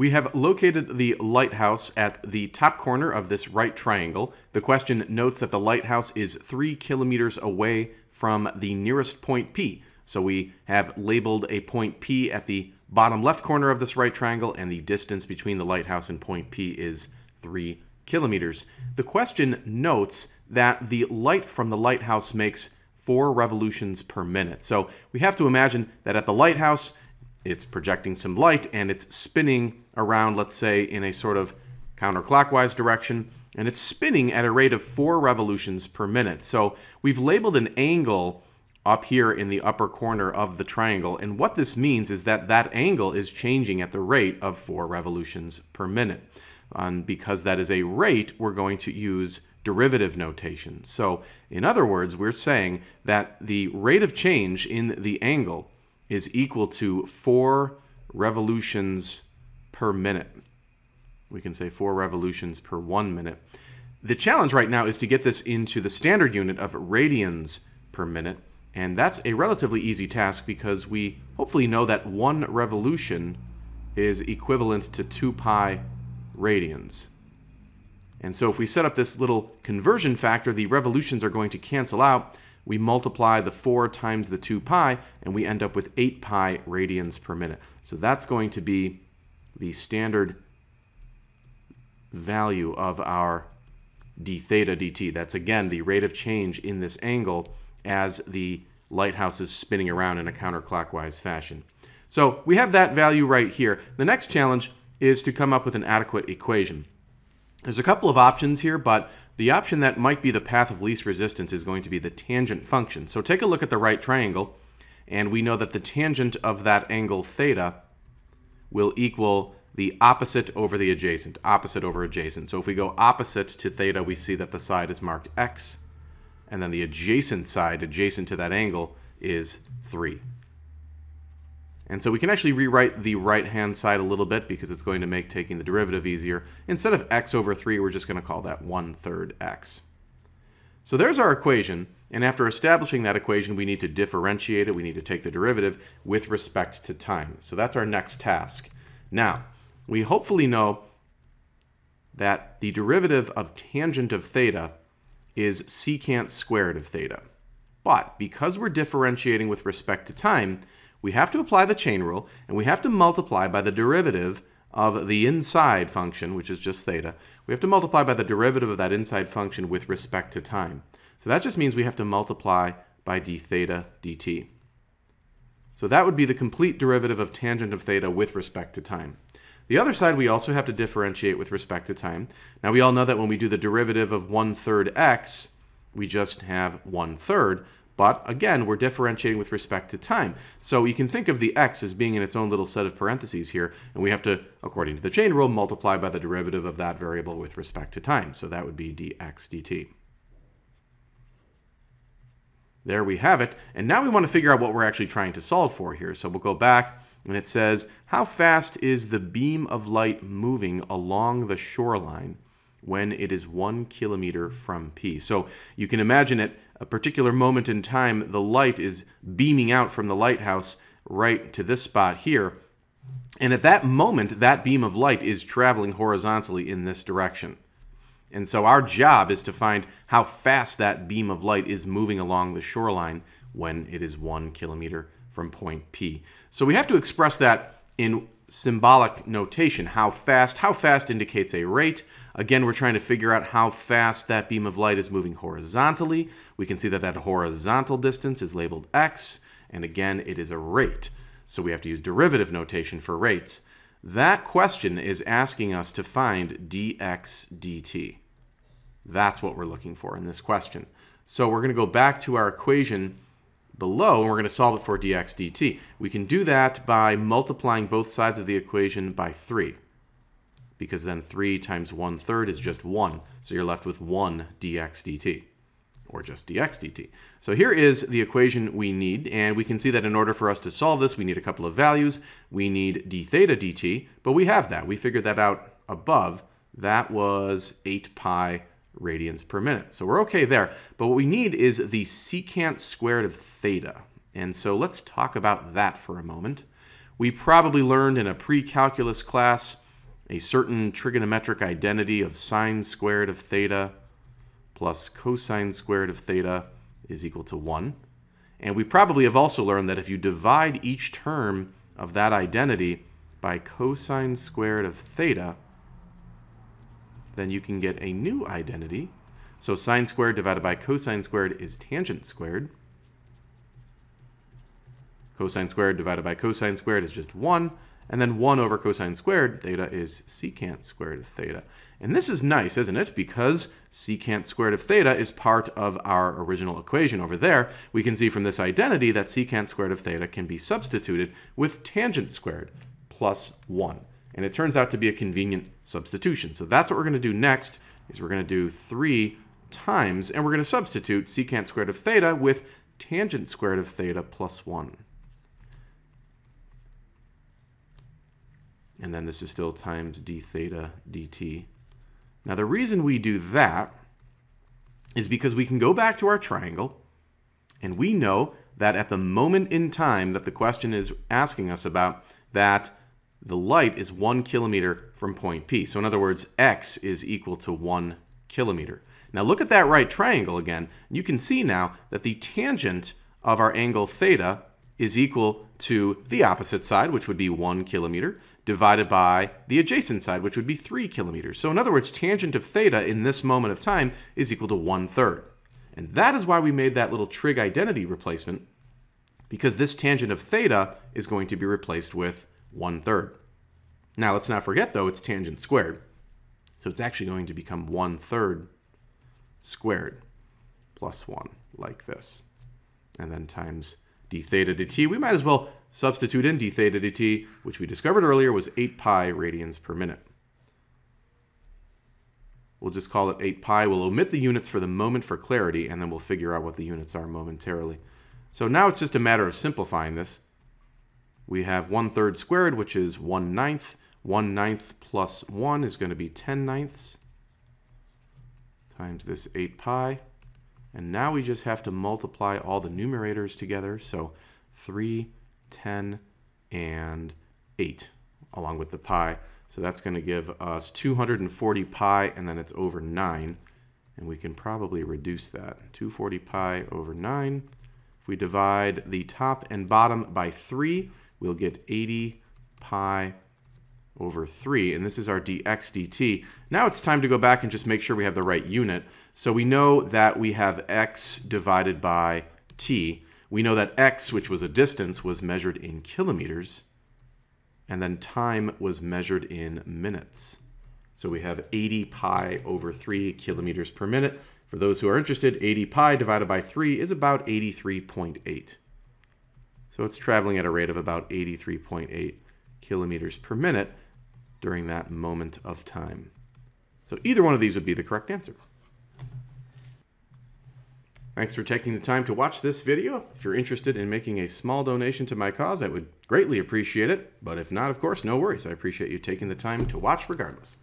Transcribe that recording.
We have located the lighthouse at the top corner of this right triangle. The question notes that the lighthouse is three kilometers away from the nearest point P. So we have labeled a point P at the bottom left corner of this right triangle, and the distance between the lighthouse and point P is three kilometers. The question notes that the light from the lighthouse makes four revolutions per minute. So we have to imagine that at the lighthouse, it's projecting some light and it's spinning around, let's say, in a sort of counterclockwise direction, and it's spinning at a rate of four revolutions per minute. So we've labeled an angle up here in the upper corner of the triangle, and what this means is that that angle is changing at the rate of four revolutions per minute. And because that is a rate, we're going to use derivative notation. So in other words, we're saying that the rate of change in the angle is equal to 4 revolutions per minute. We can say 4 revolutions per 1 minute. The challenge right now is to get this into the standard unit of radians per minute, and that's a relatively easy task because we hopefully know that one revolution is equivalent to 2 pi radians. And so if we set up this little conversion factor, the revolutions are going to cancel out, we multiply the 4 times the 2 pi, and we end up with 8 pi radians per minute. So that's going to be the standard value of our d theta dt. That's, again, the rate of change in this angle as the lighthouse is spinning around in a counterclockwise fashion. So we have that value right here. The next challenge is to come up with an adequate equation. There's a couple of options here, but the option that might be the path of least resistance is going to be the tangent function. So take a look at the right triangle, and we know that the tangent of that angle theta will equal the opposite over the adjacent, opposite over adjacent. So if we go opposite to theta, we see that the side is marked x, and then the adjacent side, adjacent to that angle, is 3. And so we can actually rewrite the right-hand side a little bit because it's going to make taking the derivative easier. Instead of x over 3, we're just going to call that 1 third x. So there's our equation, and after establishing that equation, we need to differentiate it. We need to take the derivative with respect to time. So that's our next task. Now, we hopefully know that the derivative of tangent of theta is secant squared of theta. But because we're differentiating with respect to time, we have to apply the chain rule, and we have to multiply by the derivative of the inside function, which is just theta. We have to multiply by the derivative of that inside function with respect to time. So that just means we have to multiply by d theta dt. So that would be the complete derivative of tangent of theta with respect to time. The other side we also have to differentiate with respect to time. Now we all know that when we do the derivative of 1 third x, we just have 1 third. But again, we're differentiating with respect to time. So you can think of the x as being in its own little set of parentheses here, and we have to, according to the chain rule, multiply by the derivative of that variable with respect to time. So that would be dx dt. There we have it. And now we want to figure out what we're actually trying to solve for here. So we'll go back, and it says, how fast is the beam of light moving along the shoreline when it is one kilometer from P? So you can imagine it a particular moment in time, the light is beaming out from the lighthouse right to this spot here. And at that moment, that beam of light is traveling horizontally in this direction. And so our job is to find how fast that beam of light is moving along the shoreline when it is one kilometer from point P. So we have to express that in symbolic notation. How fast? How fast indicates a rate. Again, we're trying to figure out how fast that beam of light is moving horizontally. We can see that that horizontal distance is labeled x, and again, it is a rate. So we have to use derivative notation for rates. That question is asking us to find dx dt. That's what we're looking for in this question. So we're going to go back to our equation below, and we're going to solve it for dx dt. We can do that by multiplying both sides of the equation by 3, because then 3 times 1 third is just 1, so you're left with 1 dx dt, or just dx dt. So here is the equation we need, and we can see that in order for us to solve this, we need a couple of values. We need d theta dt, but we have that. We figured that out above. That was 8 pi radians per minute. So we're okay there. But what we need is the secant squared of theta. And so let's talk about that for a moment. We probably learned in a pre-calculus class a certain trigonometric identity of sine squared of theta plus cosine squared of theta is equal to 1. And we probably have also learned that if you divide each term of that identity by cosine squared of theta, then you can get a new identity. So sine squared divided by cosine squared is tangent squared. Cosine squared divided by cosine squared is just 1. And then 1 over cosine squared theta is secant squared of theta. And this is nice, isn't it? Because secant squared of theta is part of our original equation over there. We can see from this identity that secant squared of theta can be substituted with tangent squared plus 1. And it turns out to be a convenient substitution. So that's what we're going to do next, is we're going to do 3 times, and we're going to substitute secant squared of theta with tangent squared of theta plus 1. and then this is still times d theta dt. Now the reason we do that is because we can go back to our triangle and we know that at the moment in time that the question is asking us about that the light is one kilometer from point P. So in other words, x is equal to one kilometer. Now look at that right triangle again. You can see now that the tangent of our angle theta is equal to the opposite side, which would be one kilometer, divided by the adjacent side, which would be 3 kilometers. So in other words, tangent of theta in this moment of time is equal to one third. And that is why we made that little trig identity replacement, because this tangent of theta is going to be replaced with 1 third. Now let's not forget though, it's tangent squared. So it's actually going to become 1 third squared plus 1, like this. And then times d theta dt. We might as well substitute in d theta dt, which we discovered earlier was 8 pi radians per minute. We'll just call it 8 pi. We'll omit the units for the moment for clarity, and then we'll figure out what the units are momentarily. So now it's just a matter of simplifying this. We have 1 third squared, which is 1 ninth. 1 ninth plus 1 is going to be 10 ninths times this 8 pi. And now we just have to multiply all the numerators together. So 3, 10, and 8, along with the pi. So that's going to give us 240 pi, and then it's over 9. And we can probably reduce that. 240 pi over 9. If we divide the top and bottom by 3, we'll get 80 pi over 3, and this is our dx dt. Now it's time to go back and just make sure we have the right unit. So we know that we have x divided by t. We know that x, which was a distance, was measured in kilometers, and then time was measured in minutes. So we have 80 pi over 3 kilometers per minute. For those who are interested, 80 pi divided by 3 is about 83.8. So it's traveling at a rate of about 83.8 kilometers per minute during that moment of time. So either one of these would be the correct answer. Thanks for taking the time to watch this video. If you're interested in making a small donation to my cause, I would greatly appreciate it. But if not, of course, no worries. I appreciate you taking the time to watch regardless.